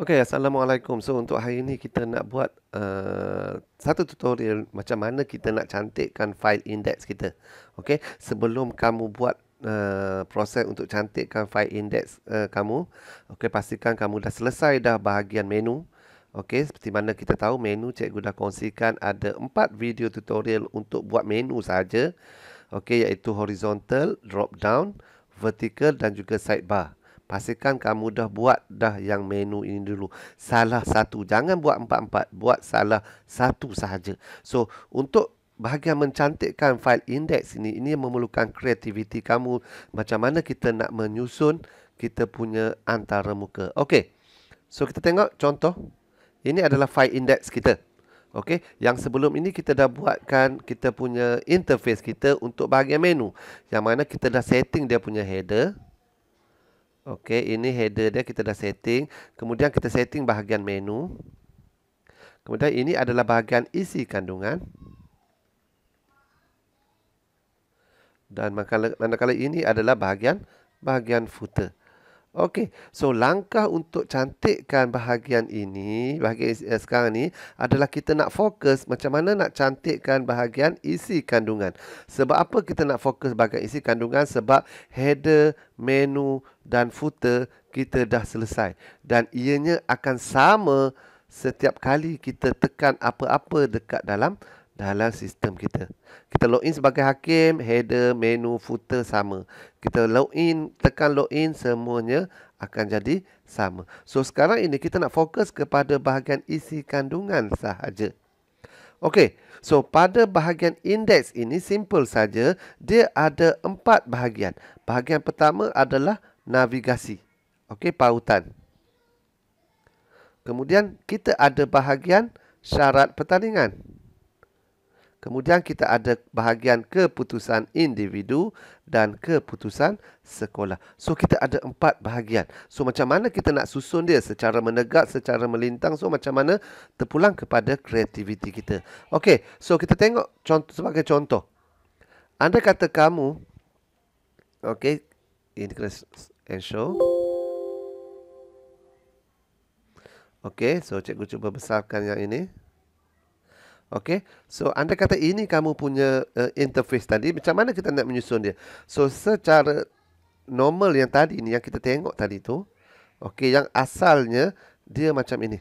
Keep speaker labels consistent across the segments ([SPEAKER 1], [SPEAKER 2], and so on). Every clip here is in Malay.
[SPEAKER 1] Okey, Assalamualaikum. So, untuk hari ini kita nak buat uh, satu tutorial macam mana kita nak cantikkan file index kita. Okey, sebelum kamu buat uh, proses untuk cantikkan file index uh, kamu, okey, pastikan kamu dah selesai dah bahagian menu. Okey, seperti mana kita tahu menu cikgu dah kongsikan ada empat video tutorial untuk buat menu saja. Okey, iaitu horizontal, drop down, vertical dan juga sidebar. Pastikan kamu dah buat dah yang menu ini dulu. Salah satu. Jangan buat empat-empat. Buat salah satu sahaja. So, untuk bahagian mencantikkan file index ini, ini memerlukan kreativiti kamu. Macam mana kita nak menyusun kita punya antara muka. Okey. So, kita tengok contoh. Ini adalah file index kita. Okey, yang sebelum ini kita dah buatkan kita punya interface kita untuk bahagian menu. Yang mana kita dah setting dia punya header. Okey, ini header dia kita dah setting. Kemudian kita setting bahagian menu. Kemudian ini adalah bahagian isi kandungan. Dan manakala ini adalah bahagian bahagian footer. Okey, so langkah untuk cantikkan bahagian ini, bahagian eh, sekarang ni adalah kita nak fokus macam mana nak cantikkan bahagian isi kandungan. Sebab apa kita nak fokus bahagian isi kandungan? Sebab header, menu dan footer kita dah selesai. Dan ianya akan sama setiap kali kita tekan apa-apa dekat dalam dalam sistem kita. Kita login sebagai hakim, header, menu, footer sama. Kita login, tekan login, semuanya akan jadi sama. So sekarang ini kita nak fokus kepada bahagian isi kandungan sahaja. Okey, so pada bahagian index ini simple saja. Dia ada empat bahagian. Bahagian pertama adalah navigasi. Okey, pautan. Kemudian kita ada bahagian syarat pertandingan. Kemudian kita ada bahagian keputusan individu dan keputusan sekolah. So kita ada empat bahagian. So macam mana kita nak susun dia secara menegak, secara melintang. So macam mana terpulang kepada kreativiti kita. Okey, so kita tengok contoh sebagai contoh. Anda kata kamu, okey, ini kena show. Okey, so cikgu cuba besarkan yang ini. Okey. So anda kata ini kamu punya uh, interface tadi macam mana kita nak menyusun dia? So secara normal yang tadi ni yang kita tengok tadi tu okey yang asalnya dia macam ini.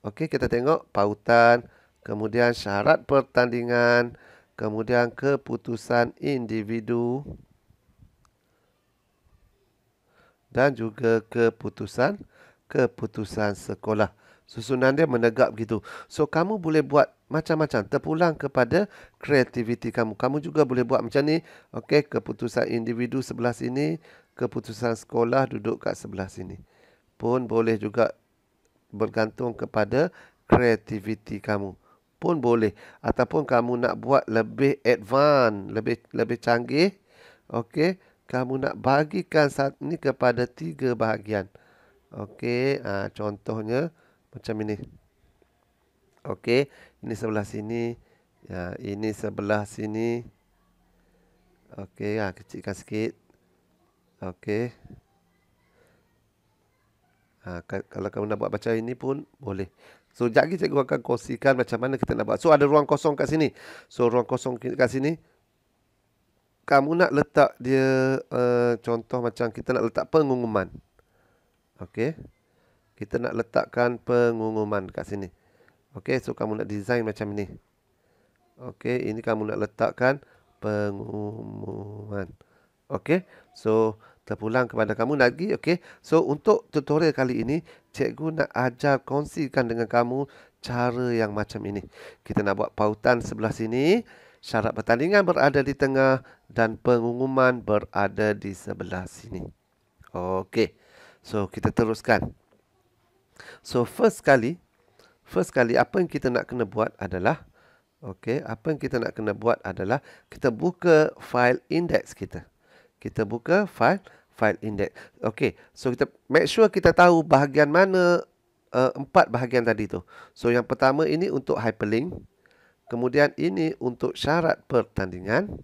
[SPEAKER 1] Okey kita tengok pautan, kemudian syarat pertandingan, kemudian keputusan individu dan juga keputusan keputusan sekolah susunan dia menegak begitu. So kamu boleh buat macam-macam terpulang kepada kreativiti kamu. Kamu juga boleh buat macam ni. Okey, keputusan individu sebelah sini, keputusan sekolah duduk kat sebelah sini. Pun boleh juga bergantung kepada kreativiti kamu. Pun boleh ataupun kamu nak buat lebih advance, lebih lebih canggih. Okey, kamu nak bagikan saat ini kepada tiga bahagian. Okey, ha, contohnya macam ini. Okey, ini sebelah sini. Ya, ini sebelah sini. Okey, ha, kecilkan sikit. Okey. Ha, kalau kamu nak buat macam ini pun boleh. So, sekejap lagi cikgu akan kongsikan macam mana kita nak buat. So, ada ruang kosong kat sini. So, ruang kosong kat sini. Kamu nak letak dia, uh, contoh macam kita nak letak pengumuman. Okey kita nak letakkan pengumuman kat sini. Okey, so kamu nak design macam ini. Okey, ini kamu nak letakkan pengumuman. Okey, so terpulang kepada kamu lagi. Okey, so untuk tutorial kali ini, cikgu nak ajar kongsikan dengan kamu cara yang macam ini. Kita nak buat pautan sebelah sini. Syarat pertandingan berada di tengah dan pengumuman berada di sebelah sini. Okey, so kita teruskan. So first kali, first kali apa yang kita nak kena buat adalah okey, apa yang kita nak kena buat adalah kita buka file index kita. Kita buka file file index. Okey, so kita make sure kita tahu bahagian mana uh, empat bahagian tadi tu. So yang pertama ini untuk hyperlink. Kemudian ini untuk syarat pertandingan.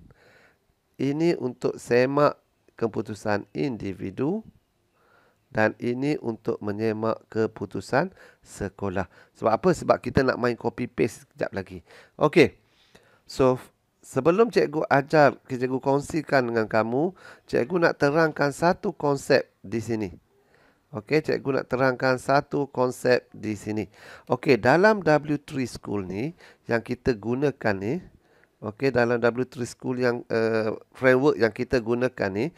[SPEAKER 1] Ini untuk semak keputusan individu dan ini untuk menyemak keputusan sekolah. Sebab apa? Sebab kita nak main copy paste sekejap lagi. Okey. So sebelum cikgu ajar, cikgu kongsikan dengan kamu, cikgu nak terangkan satu konsep di sini. Okey, cikgu nak terangkan satu konsep di sini. Okey, dalam W3 School ni yang kita gunakan ni, okey dalam W3 School yang uh, framework yang kita gunakan ni,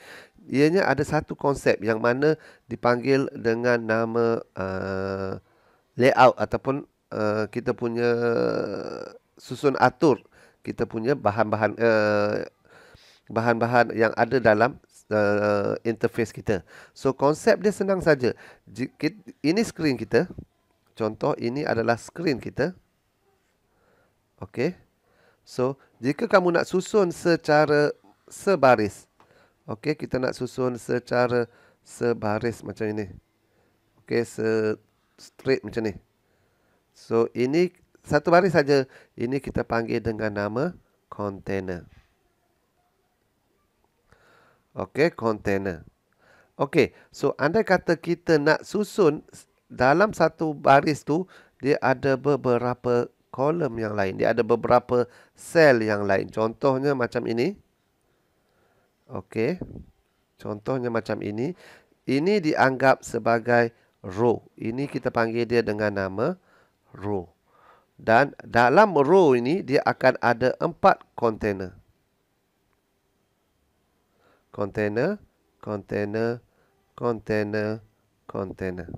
[SPEAKER 1] ianya ada satu konsep yang mana dipanggil dengan nama uh, layout ataupun uh, kita punya susun atur kita punya bahan-bahan uh, bahan-bahan yang ada dalam uh, interface kita. So konsep dia senang saja. Ini screen kita. Contoh ini adalah screen kita. Okey. So jika kamu nak susun secara sebaris Okey, kita nak susun secara sebaris macam ini. Okey, se straight macam ni. So, ini satu baris saja. Ini kita panggil dengan nama container. Okey, container. Okey, so andai kata kita nak susun dalam satu baris tu, dia ada beberapa kolom yang lain. Dia ada beberapa sel yang lain. Contohnya macam ini. Okey. Contohnya macam ini. Ini dianggap sebagai row. Ini kita panggil dia dengan nama row. Dan dalam row ini dia akan ada empat container. Container, container, container, container.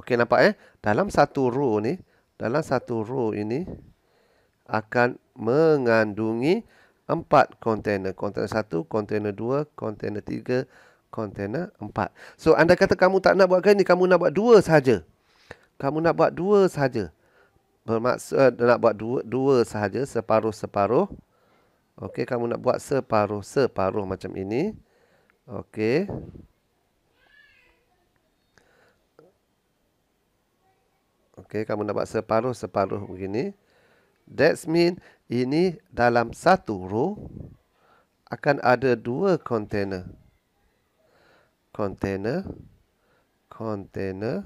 [SPEAKER 1] Okey nampak eh? Dalam satu row ni, dalam satu row ini akan mengandungi empat kontainer. Kontainer satu, kontainer dua, kontainer tiga, kontainer empat. So, anda kata kamu tak nak buat ini, kamu nak buat dua sahaja. Kamu nak buat dua sahaja. Bermaksud uh, nak buat dua, dua sahaja, separuh-separuh. Okey, kamu nak buat separuh-separuh macam ini. Okey. Okey, kamu nak buat separuh-separuh begini. That mean ini dalam satu row akan ada dua container. Container. Container.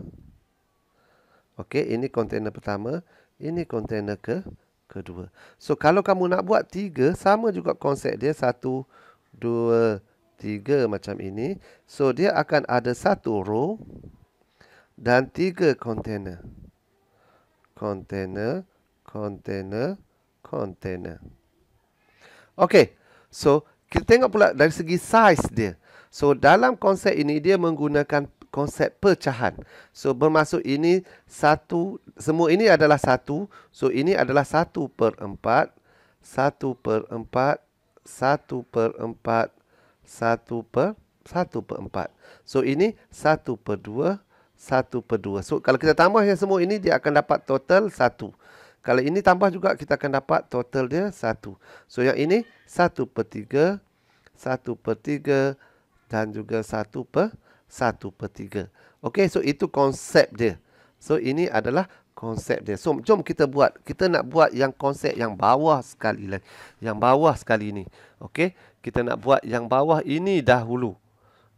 [SPEAKER 1] Okey, ini container pertama. Ini container ke kedua. So, kalau kamu nak buat tiga, sama juga konsep dia. Satu, dua, tiga macam ini. So, dia akan ada satu row dan tiga container. Container container, container. Okay, so kita tengok pula dari segi size dia. So dalam konsep ini dia menggunakan konsep pecahan. So bermaksud ini satu, semua ini adalah satu. So ini adalah satu per empat, satu per empat, satu per empat, satu per satu per empat. So ini satu per dua, satu per dua. So kalau kita tambah yang semua ini dia akan dapat total satu. Kalau ini tambah juga kita akan dapat total dia 1. So yang ini 1 per 3, 1 per 3 dan juga 1 per 1 per 3. Okey, so itu konsep dia. So ini adalah konsep dia. So jom kita buat. Kita nak buat yang konsep yang bawah sekali lagi. Yang bawah sekali ini. Okey, kita nak buat yang bawah ini dahulu.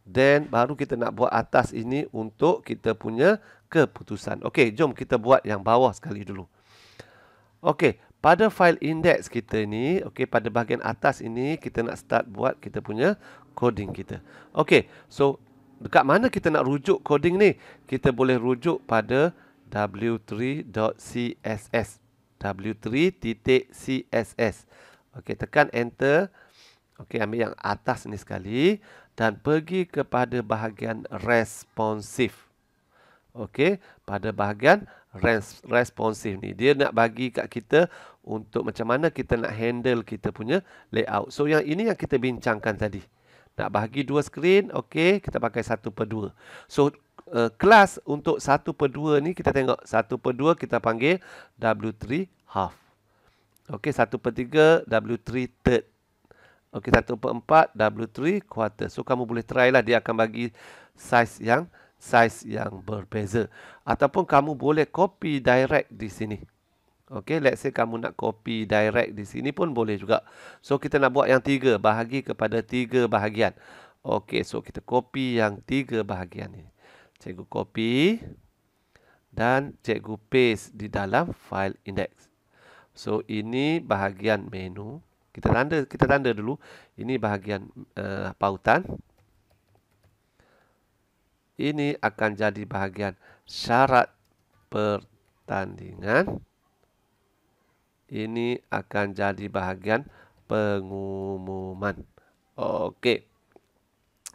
[SPEAKER 1] Then baru kita nak buat atas ini untuk kita punya keputusan. Okey, jom kita buat yang bawah sekali dulu. Okey, pada file index kita ni, okey pada bahagian atas ini kita nak start buat kita punya coding kita. Okey, so dekat mana kita nak rujuk coding ni? Kita boleh rujuk pada w3.css. w3.css. Okey, tekan enter. Okey, ambil yang atas ni sekali dan pergi kepada bahagian responsive. Okey, pada bahagian responsif ni. Dia nak bagi kat kita untuk macam mana kita nak handle kita punya layout. So yang ini yang kita bincangkan tadi. Nak bagi dua screen, okey, kita pakai satu per dua. So uh, kelas untuk satu per dua ni kita tengok satu per dua kita panggil W3 half. Okey, satu per tiga W3 third. Okey, satu per empat W3 quarter. So kamu boleh try lah dia akan bagi size yang size yang berbeza ataupun kamu boleh copy direct di sini. Okey, let's say kamu nak copy direct di sini pun boleh juga. So kita nak buat yang tiga, bahagi kepada tiga bahagian. Okey, so kita copy yang tiga bahagian ni. Cikgu copy dan cikgu paste di dalam file index. So ini bahagian menu. Kita tanda kita tanda dulu. Ini bahagian uh, pautan. Ini akan jadi bahagian syarat pertandingan. Ini akan jadi bahagian pengumuman. Okey.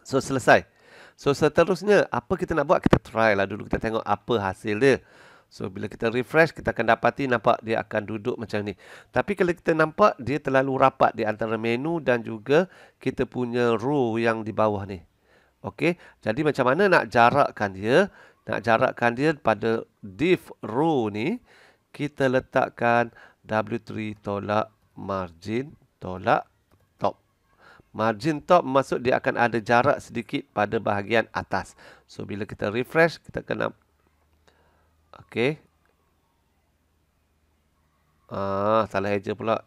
[SPEAKER 1] So selesai. So seterusnya apa kita nak buat kita try lah dulu kita tengok apa hasil dia. So bila kita refresh kita akan dapati nampak dia akan duduk macam ni. Tapi kalau kita nampak dia terlalu rapat di antara menu dan juga kita punya row yang di bawah ni. Okey. Jadi macam mana nak jarakkan dia? Nak jarakkan dia pada div row ni kita letakkan W3 tolak margin tolak Margin top maksud dia akan ada jarak sedikit pada bahagian atas. So bila kita refresh kita kena Okey. Ah salah eja pula.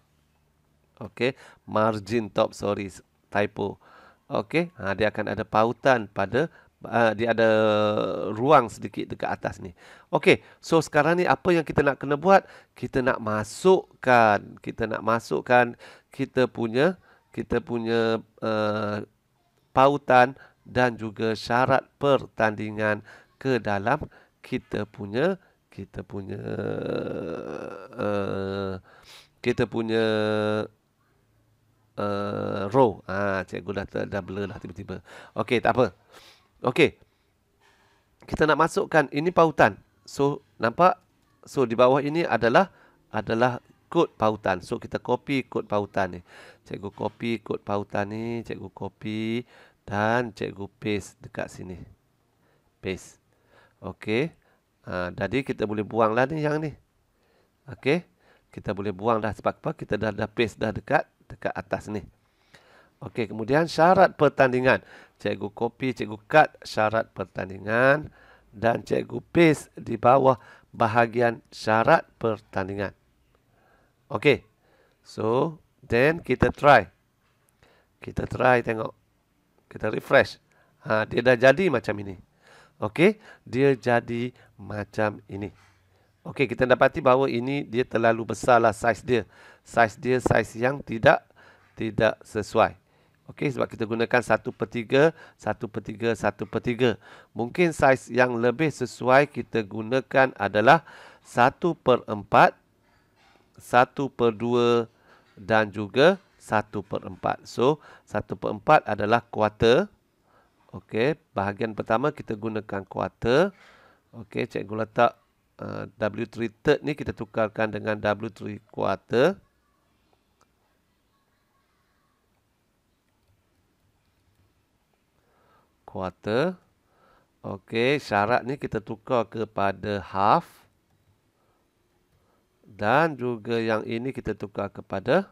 [SPEAKER 1] Okey, margin top sorry typo. Okey, ha, dia akan ada pautan pada uh, dia ada ruang sedikit dekat atas ni. Okey, so sekarang ni apa yang kita nak kena buat? Kita nak masukkan, kita nak masukkan kita punya kita punya uh, pautan dan juga syarat pertandingan ke dalam kita punya kita punya uh, kita punya uh, row. Ah, cikgu dah dah blur dah tiba-tiba. Okey, tak apa. Okey. Kita nak masukkan ini pautan. So, nampak? So, di bawah ini adalah adalah kod pautan. So kita copy kod pautan ni. Cikgu copy kod pautan ni, cikgu copy dan cikgu paste dekat sini. Paste. Okey. Ha, jadi kita boleh buanglah ni yang ni. Okey. Kita boleh buang dah sebab apa? Kita dah dah paste dah dekat dekat atas ni. Okey, kemudian syarat pertandingan. Cikgu copy, cikgu cut syarat pertandingan dan cikgu paste di bawah bahagian syarat pertandingan. Okay. So, then kita try. Kita try tengok. Kita refresh. Ha, dia dah jadi macam ini. Okay. Dia jadi macam ini. Okay, kita dapati bahawa ini dia terlalu besarlah saiz dia. Saiz dia saiz yang tidak tidak sesuai. Okey, sebab kita gunakan 1 per 3, 1 per 3, 1 per 3. Mungkin saiz yang lebih sesuai kita gunakan adalah 1 per 4 1 per 2 dan juga 1 per 4. So, 1 per 4 adalah kuarter. Okey, bahagian pertama kita gunakan kuarter. Okey, cikgu letak uh, W3 third ni kita tukarkan dengan W3 kuarter. Kuarter. Okey, syarat ni kita tukar kepada half. Dan juga yang ini kita tukar kepada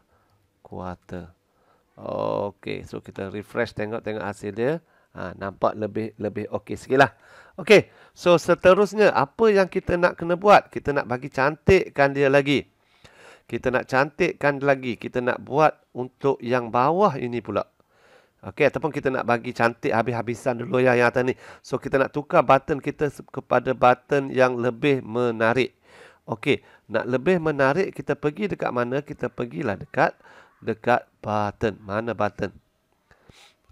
[SPEAKER 1] quarter. Okey, so kita refresh tengok-tengok hasil dia. Ha, nampak lebih lebih okey sikit lah. Okey, so seterusnya apa yang kita nak kena buat? Kita nak bagi cantikkan dia lagi. Kita nak cantikkan lagi. Kita nak buat untuk yang bawah ini pula. Okey, ataupun kita nak bagi cantik habis-habisan dulu yang, yang atas ni. So, kita nak tukar button kita kepada button yang lebih menarik. Okey, nak lebih menarik kita pergi dekat mana? Kita pergilah dekat dekat button. Mana button?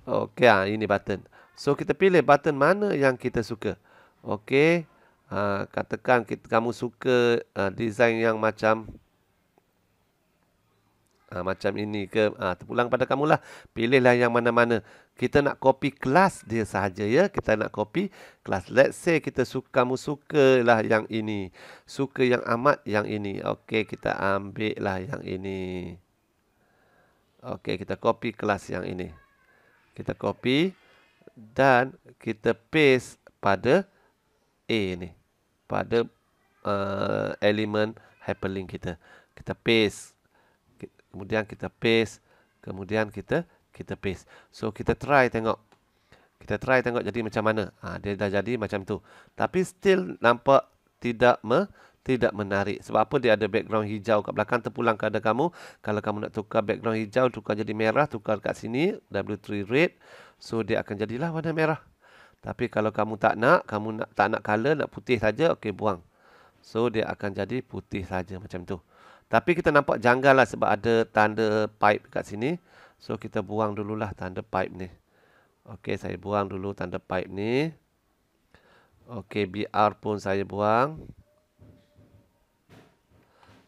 [SPEAKER 1] Okey, ah ini button. So kita pilih button mana yang kita suka. Okey. Ha, katakan kita, kamu suka uh, design yang macam Ha, macam ini ke? Ha, terpulang pada kamu lah. Pilihlah yang mana-mana. Kita nak copy kelas dia sahaja ya? Kita nak copy kelas. Let's say kita suka kamu sukalah yang ini. Suka yang amat yang ini. Okey kita ambil lah yang ini. Okey kita copy kelas yang ini. Kita copy dan kita paste pada A ni pada uh, elemen hyperlink kita kita paste kemudian kita paste, kemudian kita kita paste. So kita try tengok. Kita try tengok jadi macam mana. Ha, dia dah jadi macam tu. Tapi still nampak tidak me, tidak menarik. Sebab apa dia ada background hijau kat belakang terpulang kepada kamu. Kalau kamu nak tukar background hijau, tukar jadi merah, tukar kat sini. W3 red. So dia akan jadilah warna merah. Tapi kalau kamu tak nak, kamu nak tak nak color, nak putih saja, okey buang. So dia akan jadi putih saja macam tu. Tapi kita nampak janggal lah sebab ada tanda pipe kat sini. So kita buang dululah tanda pipe ni. Okey, saya buang dulu tanda pipe ni. Okey, BR pun saya buang.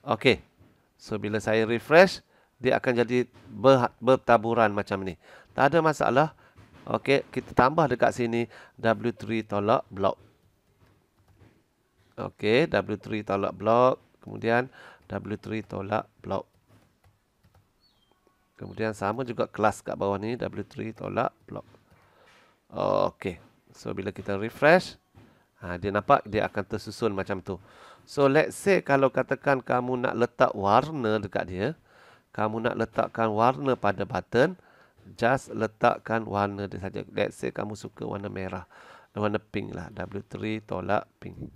[SPEAKER 1] Okey. So bila saya refresh, dia akan jadi bertaburan macam ni. Tak ada masalah. Okey, kita tambah dekat sini W3 tolak blok. Okey, W3 tolak blok, kemudian W3 tolak blok. Kemudian sama juga kelas kat bawah ni W3 tolak blok. Okey. So bila kita refresh, ha, dia nampak dia akan tersusun macam tu. So let's say kalau katakan kamu nak letak warna dekat dia, kamu nak letakkan warna pada button, just letakkan warna dia saja. Let's say kamu suka warna merah. Warna pink lah. W3 tolak pink.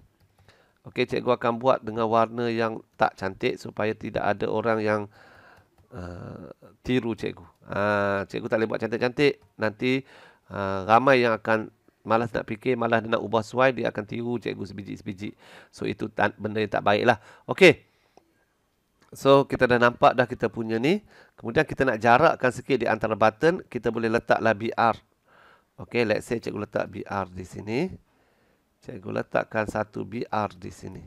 [SPEAKER 1] Okey, cikgu akan buat dengan warna yang tak cantik supaya tidak ada orang yang uh, tiru cikgu. Uh, cikgu tak boleh buat cantik-cantik. Nanti uh, ramai yang akan malas nak fikir, malas nak ubah suai, dia akan tiru cikgu sebiji-sebiji. So, itu benda yang tak baik lah. Okey. So kita dah nampak dah kita punya ni. Kemudian kita nak jarakkan sikit di antara button. Kita boleh letaklah BR. Okay, let's say cikgu letak BR di sini. Cikgu letakkan satu BR di sini.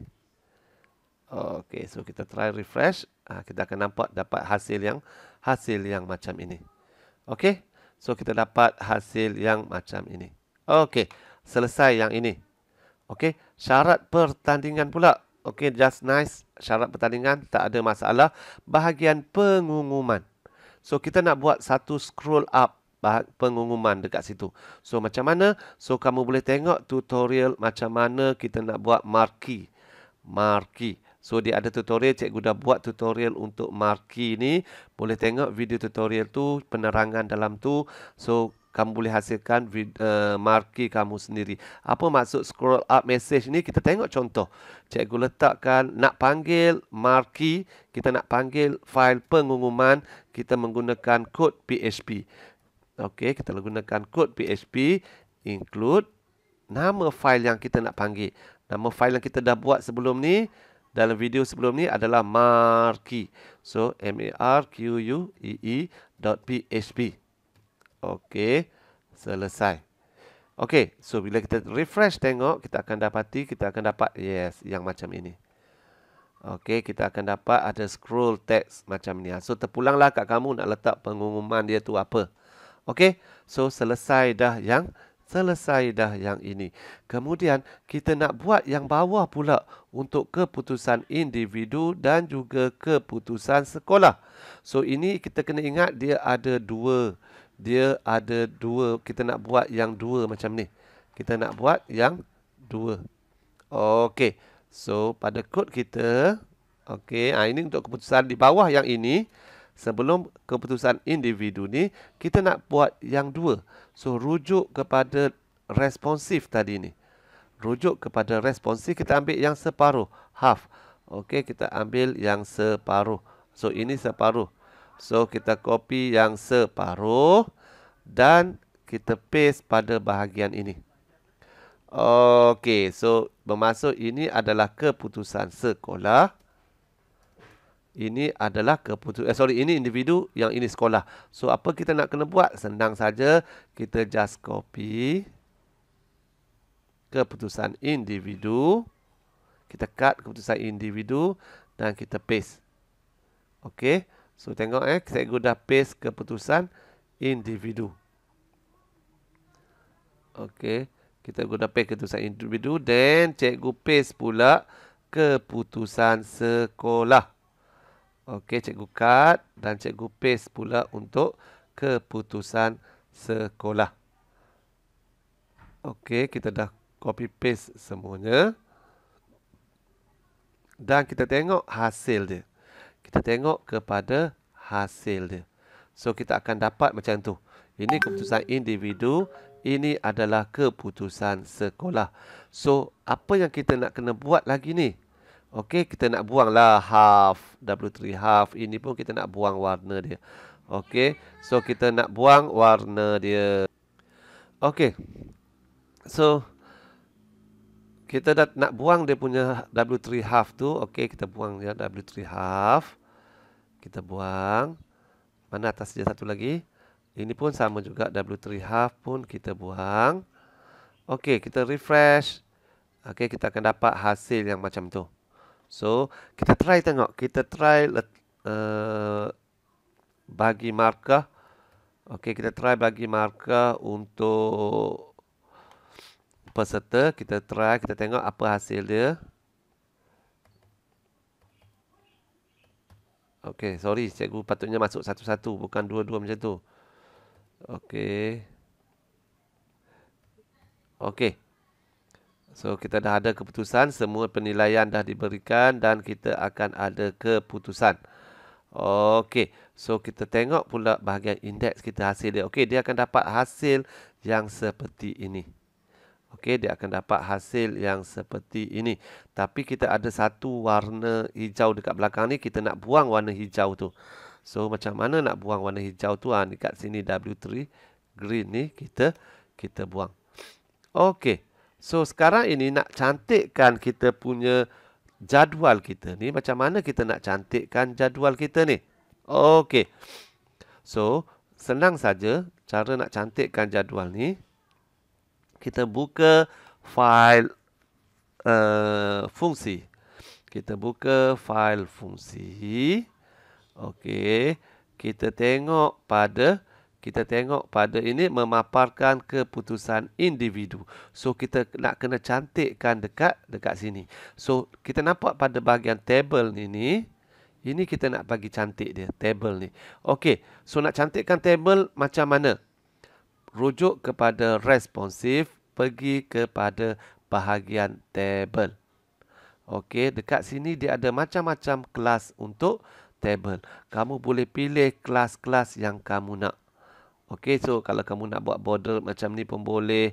[SPEAKER 1] Okay, so kita try refresh. Ha, kita akan nampak dapat hasil yang hasil yang macam ini. Okay, so kita dapat hasil yang macam ini. Okay, selesai yang ini. Okay, syarat pertandingan pula. Okay, just nice. Syarat pertandingan, tak ada masalah. Bahagian pengumuman. So, kita nak buat satu scroll up pengumuman dekat situ. So, macam mana? So, kamu boleh tengok tutorial macam mana kita nak buat marquee. Marquee. So, dia ada tutorial. Cikgu dah buat tutorial untuk marquee ni. Boleh tengok video tutorial tu, penerangan dalam tu. So, kamu boleh hasilkan uh, marquee kamu sendiri. Apa maksud scroll up message ni? Kita tengok contoh. Cikgu letakkan nak panggil marquee, kita nak panggil file pengumuman, kita menggunakan kod PHP. Okey, kita menggunakan kod PHP include nama file yang kita nak panggil. Nama file yang kita dah buat sebelum ni dalam video sebelum ni adalah marquee. So M A R Q U E E dot PHP. Okey, selesai. Okey, so bila kita refresh tengok, kita akan dapati, kita akan dapat yes, yang macam ini. Okey, kita akan dapat ada scroll text macam ni. So terpulanglah kat kamu nak letak pengumuman dia tu apa. Okey, so selesai dah yang selesai dah yang ini. Kemudian kita nak buat yang bawah pula untuk keputusan individu dan juga keputusan sekolah. So ini kita kena ingat dia ada dua dia ada dua kita nak buat yang dua macam ni. Kita nak buat yang dua. Okey. So pada kod kita okey ha, ini untuk keputusan di bawah yang ini. Sebelum keputusan individu ni kita nak buat yang dua. So rujuk kepada responsif tadi ni. Rujuk kepada responsif kita ambil yang separuh half. Okey kita ambil yang separuh. So ini separuh So kita copy yang separuh dan kita paste pada bahagian ini. Okey, so bermaksud ini adalah keputusan sekolah. Ini adalah keputusan eh, sorry ini individu yang ini sekolah. So apa kita nak kena buat? Senang saja kita just copy keputusan individu. Kita cut keputusan individu dan kita paste. Okey. So tengok eh cikgu dah paste keputusan individu. Okey, kita guna paste keputusan individu dan cikgu paste pula keputusan sekolah. Okey, cikgu cut dan cikgu paste pula untuk keputusan sekolah. Okey, kita dah copy paste semuanya. Dan kita tengok hasil dia kita tengok kepada hasil dia. So kita akan dapat macam tu. Ini keputusan individu, ini adalah keputusan sekolah. So apa yang kita nak kena buat lagi ni? Okey, kita nak buanglah half W3 half. Ini pun kita nak buang warna dia. Okey, so kita nak buang warna dia. Okey. So kita dah nak buang dia punya W3 half tu. Okey, kita buang ya W3 half. Kita buang. Mana atas dia satu lagi? Ini pun sama juga W3 half pun kita buang. Okey, kita refresh. Okey, kita akan dapat hasil yang macam tu. So, kita try tengok. Kita try uh, bagi markah. Okey, kita try bagi markah untuk peserta. Kita try, kita tengok apa hasil dia. Okey, sorry. Cikgu patutnya masuk satu-satu. Bukan dua-dua macam tu. Okey. Okey. So, kita dah ada keputusan. Semua penilaian dah diberikan dan kita akan ada keputusan. Okey, so kita tengok pula bahagian indeks kita hasil dia. Okey, dia akan dapat hasil yang seperti ini. Okey, dia akan dapat hasil yang seperti ini. Tapi kita ada satu warna hijau dekat belakang ni, kita nak buang warna hijau tu. So macam mana nak buang warna hijau tu? Ha, dekat sini W3 green ni kita kita buang. Okey. So sekarang ini nak cantikkan kita punya jadual kita ni macam mana kita nak cantikkan jadual kita ni okey so senang saja cara nak cantikkan jadual ni kita buka file uh, fungsi kita buka file fungsi okey kita tengok pada kita tengok pada ini memaparkan keputusan individu. So kita nak kena cantikkan dekat dekat sini. So kita nampak pada bahagian table ini ini kita nak bagi cantik dia table ni. Okey. So nak cantikkan table macam mana? Rujuk kepada responsif pergi kepada bahagian table. Okey, dekat sini dia ada macam-macam kelas untuk table. Kamu boleh pilih kelas-kelas yang kamu nak. Okey, so kalau kamu nak buat border macam ni pun boleh.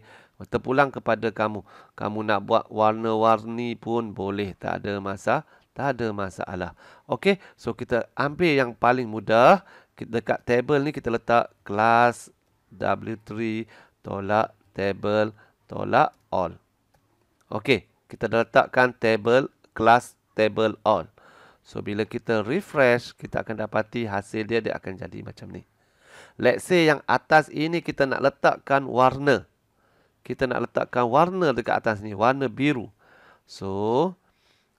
[SPEAKER 1] Terpulang kepada kamu. Kamu nak buat warna-warni pun boleh. Tak ada masa, tak ada masalah. Okey, so kita ambil yang paling mudah. Dekat table ni kita letak kelas W3 tolak table tolak all. Okey, kita dah letakkan table kelas table all. So bila kita refresh, kita akan dapati hasil dia dia akan jadi macam ni. Let's say yang atas ini kita nak letakkan warna. Kita nak letakkan warna dekat atas ni. Warna biru. So,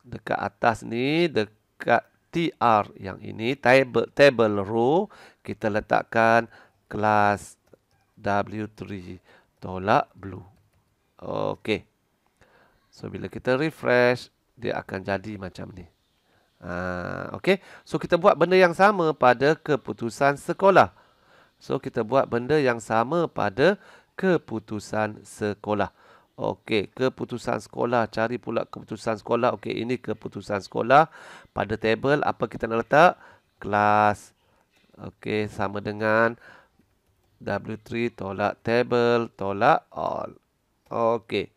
[SPEAKER 1] dekat atas ni, dekat TR yang ini, table, table row, kita letakkan kelas W3 tolak blue. Okay. So, bila kita refresh, dia akan jadi macam ni. Ha, okay. So, kita buat benda yang sama pada keputusan sekolah. So kita buat benda yang sama pada keputusan sekolah. Okey, keputusan sekolah. Cari pula keputusan sekolah. Okey, ini keputusan sekolah. Pada table, apa kita nak letak? Kelas. Okey, sama dengan W3 tolak table, tolak all. Okey.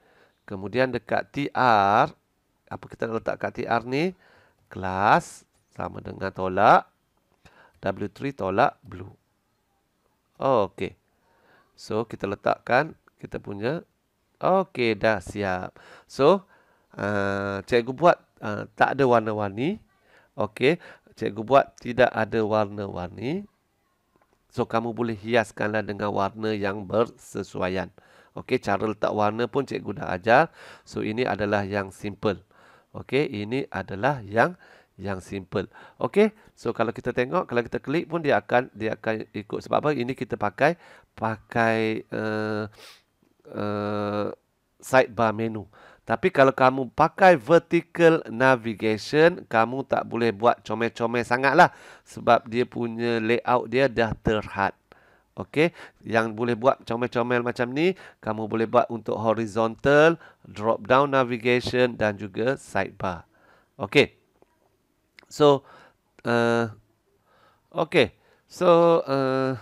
[SPEAKER 1] Kemudian dekat TR, apa kita nak letak kat TR ni? Kelas sama dengan tolak W3 tolak blue. Okey. So, kita letakkan kita punya. Okey, dah siap. So, uh, cikgu buat uh, tak ada warna-warni. Okey, cikgu buat tidak ada warna-warni. So, kamu boleh hiaskanlah dengan warna yang bersesuaian. Okey, cara letak warna pun cikgu dah ajar. So, ini adalah yang simple. Okey, ini adalah yang yang simple. Okey. So kalau kita tengok, kalau kita klik pun dia akan dia akan ikut sebab apa? Ini kita pakai pakai uh, uh, sidebar menu. Tapi kalau kamu pakai vertical navigation, kamu tak boleh buat comel-comel sangatlah sebab dia punya layout dia dah terhad. Okey, yang boleh buat comel-comel macam ni, kamu boleh buat untuk horizontal, drop down navigation dan juga sidebar. Okey. So, uh, okay. So, uh,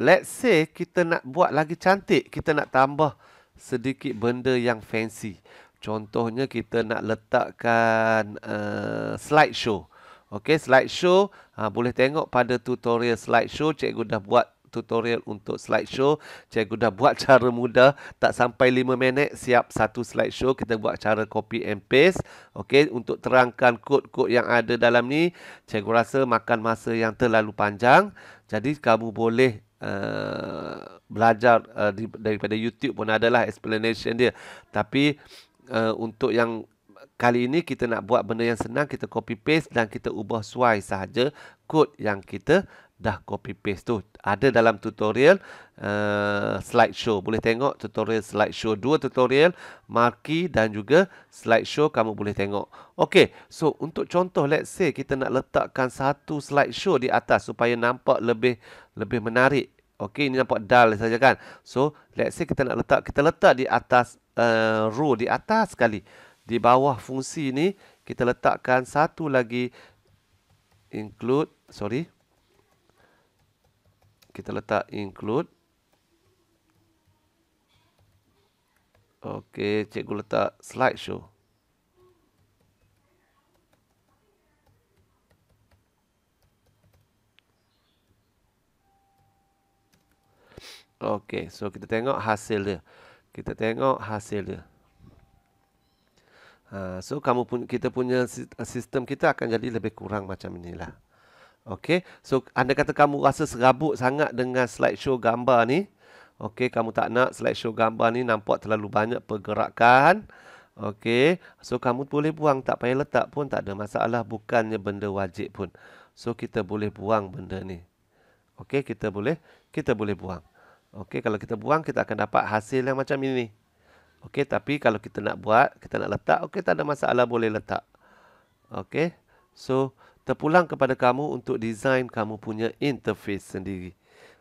[SPEAKER 1] let's say kita nak buat lagi cantik. Kita nak tambah sedikit benda yang fancy. Contohnya kita nak letakkan uh, slideshow. Okay, slideshow. Ha, boleh tengok pada tutorial slideshow. Cikgu dah buat tutorial untuk slideshow. Cikgu dah buat cara mudah. Tak sampai 5 minit siap satu slideshow. Kita buat cara copy and paste. Okey, untuk terangkan kod-kod yang ada dalam ni, cikgu rasa makan masa yang terlalu panjang. Jadi kamu boleh uh, belajar uh, di, daripada YouTube pun adalah explanation dia. Tapi uh, untuk yang kali ini kita nak buat benda yang senang, kita copy paste dan kita ubah suai sahaja kod yang kita dah copy paste tu. Ada dalam tutorial uh, slideshow. Boleh tengok tutorial slideshow dua tutorial marquee dan juga slideshow kamu boleh tengok. Okey so untuk contoh let's say kita nak letakkan satu slideshow di atas supaya nampak lebih lebih menarik okey ini nampak dull saja kan? So let's say kita nak letak kita letak di atas uh, row di atas sekali. Di bawah fungsi ni kita letakkan satu lagi include sorry. Kita letak include. Okey, cikgu letak slideshow. Okey, so kita tengok hasil dia. Kita tengok hasil dia. Ha, so kamu pun kita punya sistem kita akan jadi lebih kurang macam inilah. Okey, so anda kata kamu rasa serabut sangat dengan slideshow gambar ni. Okey, kamu tak nak slideshow gambar ni nampak terlalu banyak pergerakan. Okey, so kamu boleh buang tak payah letak pun tak ada masalah bukannya benda wajib pun. So kita boleh buang benda ni. Okey, kita boleh kita boleh buang. Okey, kalau kita buang kita akan dapat hasil yang macam ini. Okey, tapi kalau kita nak buat, kita nak letak, okey tak ada masalah boleh letak. Okey. So terpulang kepada kamu untuk design kamu punya interface sendiri.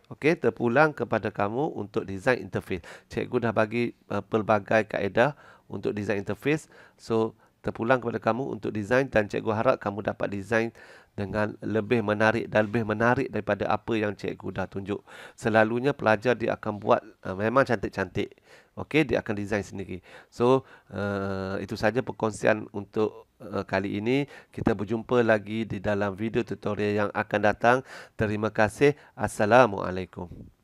[SPEAKER 1] Okey, terpulang kepada kamu untuk design interface. Cikgu dah bagi uh, pelbagai kaedah untuk design interface. So, terpulang kepada kamu untuk design dan cikgu harap kamu dapat design dengan lebih menarik dan lebih menarik daripada apa yang cikgu dah tunjuk. Selalunya pelajar dia akan buat uh, memang cantik-cantik. Okey, dia akan design sendiri. So, uh, itu saja perkongsian untuk uh, kali ini. Kita berjumpa lagi di dalam video tutorial yang akan datang. Terima kasih. Assalamualaikum.